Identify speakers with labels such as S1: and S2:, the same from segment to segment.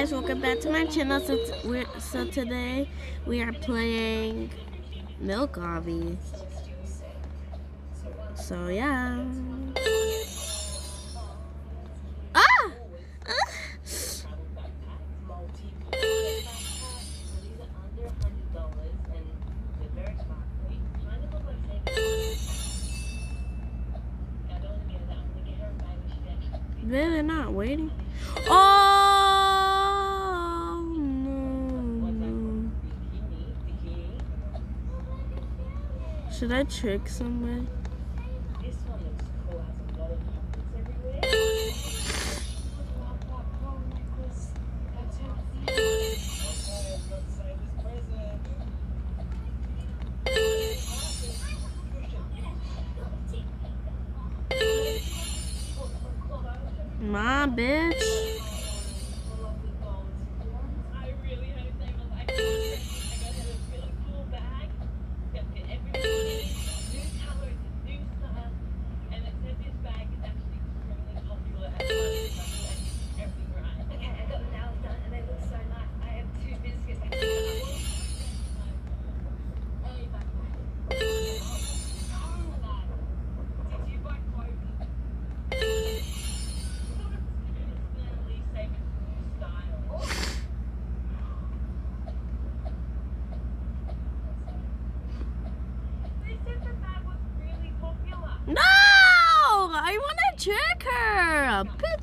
S1: guys, welcome back to my channel. So, so today we are playing Milk Obby. So yeah. Ah! ah! Really not waiting? Oh Should I trick somebody? My bitch.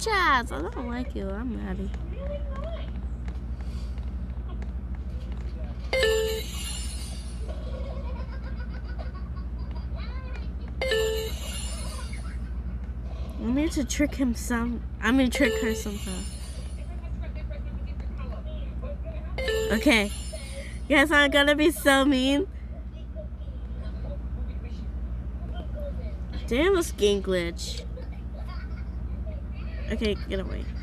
S1: Her! I don't like you. I'm mad. I need to trick him some. I'm gonna trick her somehow. Okay. Guys, I'm gonna be so mean. Damn, the skin glitch. Okay, get away.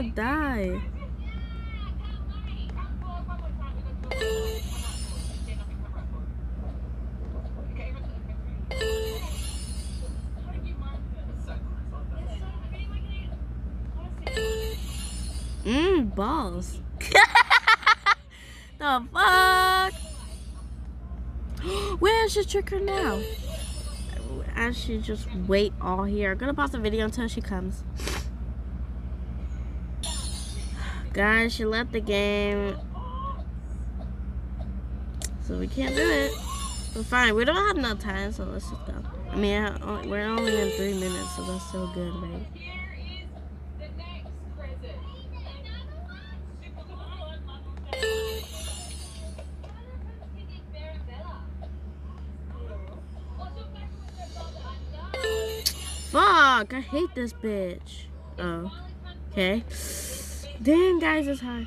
S1: Gonna die. Mmm, balls. the fuck? Where's the tricker now? I should just wait all here. I'm gonna pause the video until she comes. Guys, she left the game. So we can't do it. But fine, we don't have enough time, so let's just go. I mean, we're only in three minutes, so that's still good, right? Fuck, I hate this bitch. Oh, okay. Damn, guys, it's hard.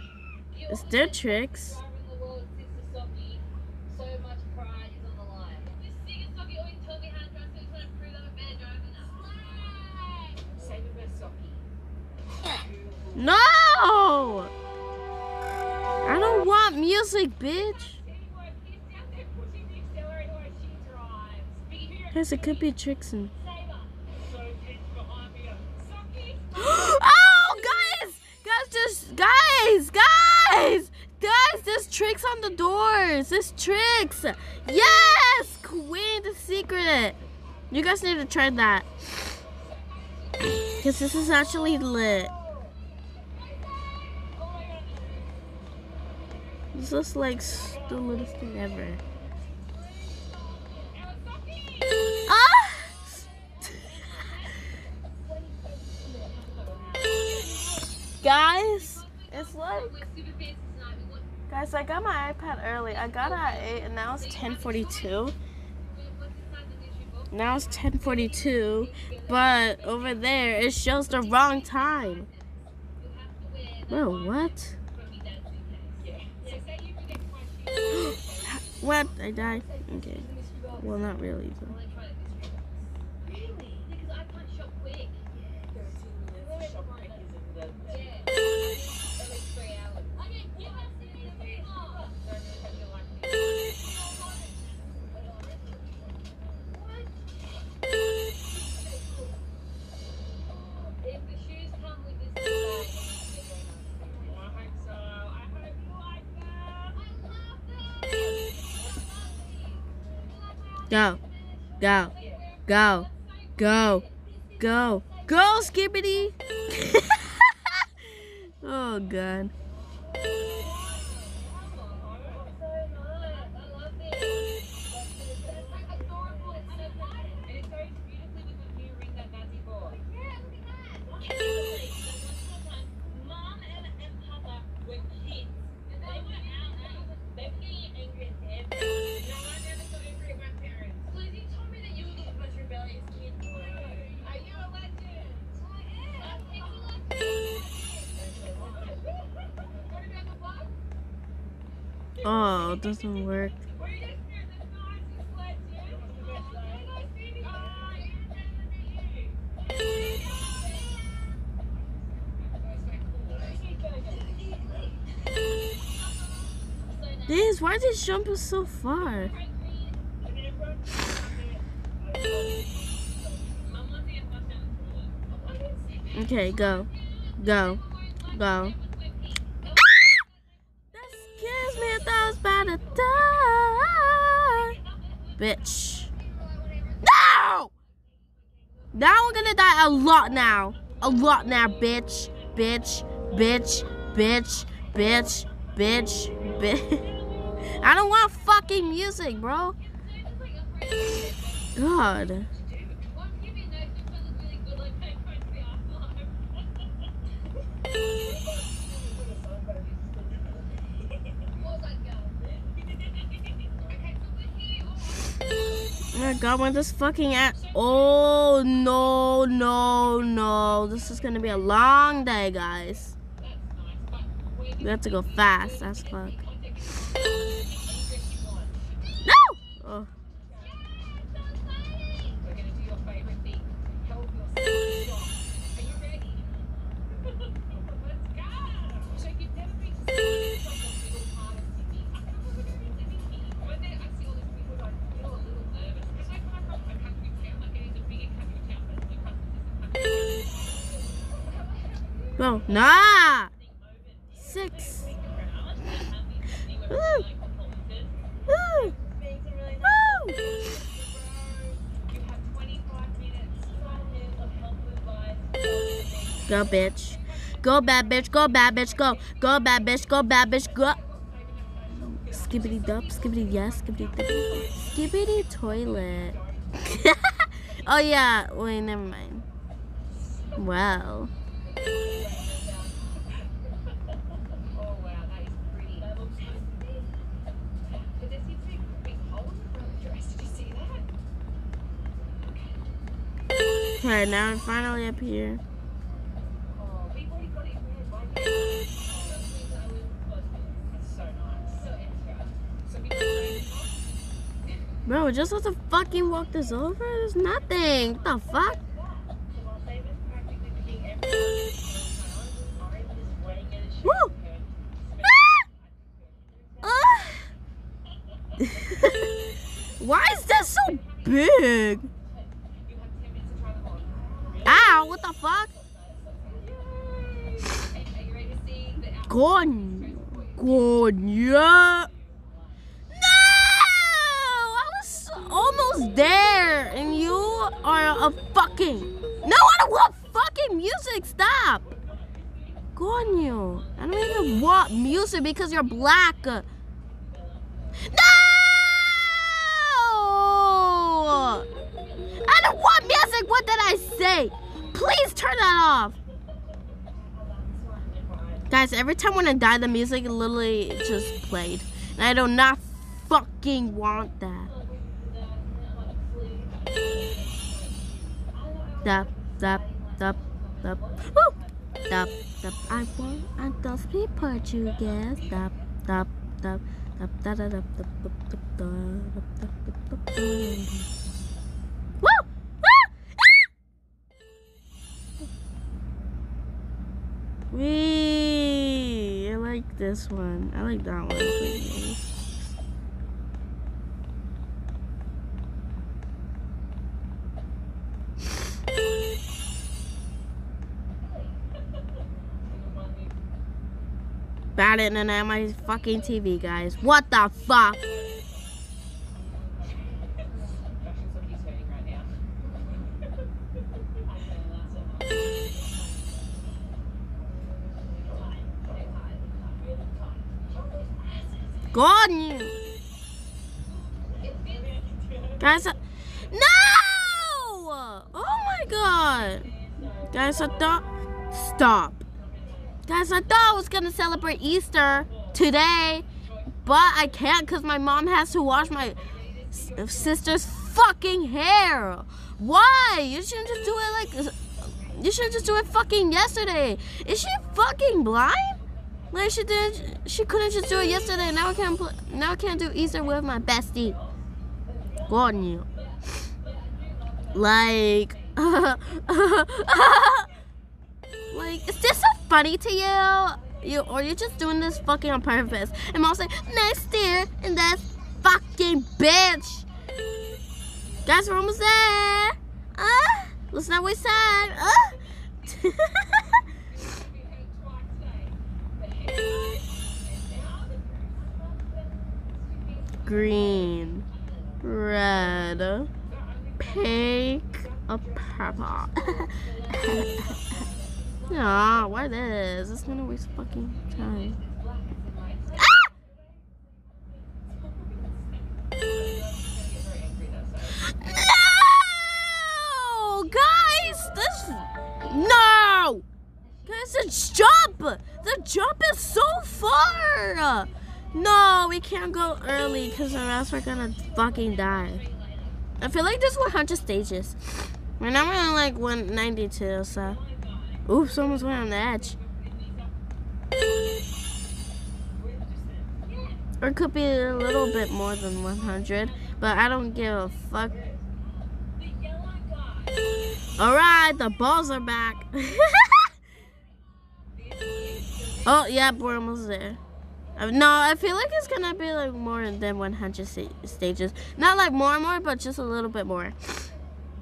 S1: It's their tricks. No! I don't want music, bitch. Guys, it could be tricks and. oh, guys! Guys, just. Guys! Guys! Guys, there's tricks on the doors. There's tricks. Yes! Queen the secret. You guys need to try that. Because this is actually lit. This looks like the littlest thing ever. Ah! Guys, it's like guys, I got my iPad early. I got it at eight, and now it's ten forty-two. Now it's ten forty-two, but over there it shows the wrong time. Bro, what?
S2: what? I died. Okay. Well, not really, but. Go. Go. Go. Go. Go. Go, Skippity! oh, God. Oh, it doesn't work. This, why did jump so far? Okay, go. Go. Go. Bitch. No! Now I'm gonna die a lot now. A lot now, bitch. Bitch. Bitch. Bitch. Bitch. Bitch. Bitch. I don't want fucking music, bro. God. My god, when this fucking at Oh no, no, no. This is gonna be a long day, guys. We have to go fast as fuck. Go. Nah! Six. Go, bitch. Go, bad bitch. Go, bad bitch. Go. Go, bad bitch. Go, bad bitch. Go. Skibbity dub. Skibbity yes. Skibbity dub. Skibidi toilet. oh, yeah. Wait, never mind. Wow. Okay, now I'm finally up here. Bro, just have to fucking walk this over? There's nothing. What the fuck? Woo! Ah! Why is that so big? Ow, what the fuck? Gone. Gone, yeah. No! I was almost there, and you are a fucking. No, I don't want fucking music. Stop. Coño. I don't even want music because you're black. No! I don't want music. What did I say? Please turn that off. Guys, every time when I die, the music literally just played. And I do not fucking want that. Stop, stop, stop, stop. Woo! Stop, stop. I want, don't speak Portuguese. Stop, stop, stop.
S1: Woo! Wee! I like this one. I like that one. Bad internet my fucking TV, guys. What the fuck? God. Guys, uh, no! Oh my god. Guys, I thought. Stop. Guys, I thought I was gonna celebrate Easter today, but I can't because my mom has to wash my sister's fucking hair. Why? You shouldn't just do it like. You should just do it fucking yesterday. Is she fucking blind? Like she did, she couldn't just do it yesterday. Now I can't. Pl- now I can't do Easter with my bestie. Go on you. Like. like, is this so funny to you? You or you're just doing this fucking on purpose? And mom's like, next year, and that's fucking bitch. Guys, we're almost there. Uh, let's not waste time. Uh. Green, red, pink, a purple. Aw, why this? It's gonna waste fucking time. Ah! This... No! Guys, the jump! The jump is so far! No, we can't go early because or else we're gonna fucking die. I feel like there's 100 stages. We're on like 192, so... Oops, almost went on the edge. Or it could be a little bit more than 100, but I don't give a fuck. Alright, the balls are back. oh, yeah, we're almost there. Uh, no, I feel like it's gonna be like more than 100 stages. Not like more and more, but just a little bit more.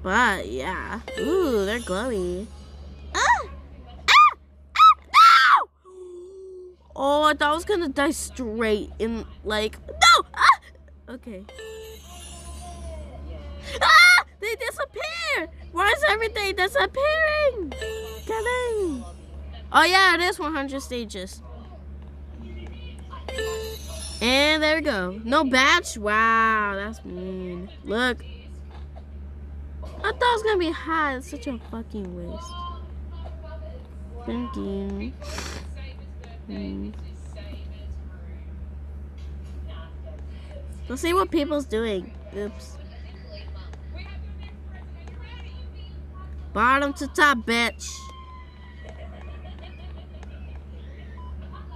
S1: But yeah. Ooh, they're glowy. Ah! Ah! Ah! No! Oh, I thought I was gonna die straight in like no. Ah! Okay. Ah! They disappear. Why is everything disappearing? Kevin. Oh yeah, it is 100 stages. And there we go. No batch. Wow, that's mean. Look. I thought it was gonna be hot. It's such a fucking waste. Thank you. Mm. Let's see what people's doing. Oops. Bottom to top, bitch.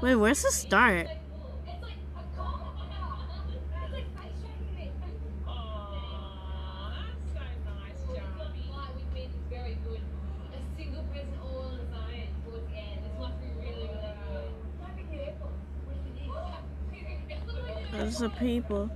S1: Wait, where's the start? The people.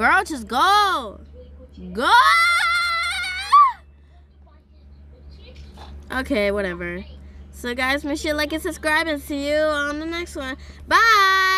S1: Girl, just go. Go! Okay, whatever. So guys, make sure to like and subscribe and see you on the next one. Bye!